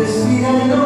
Respira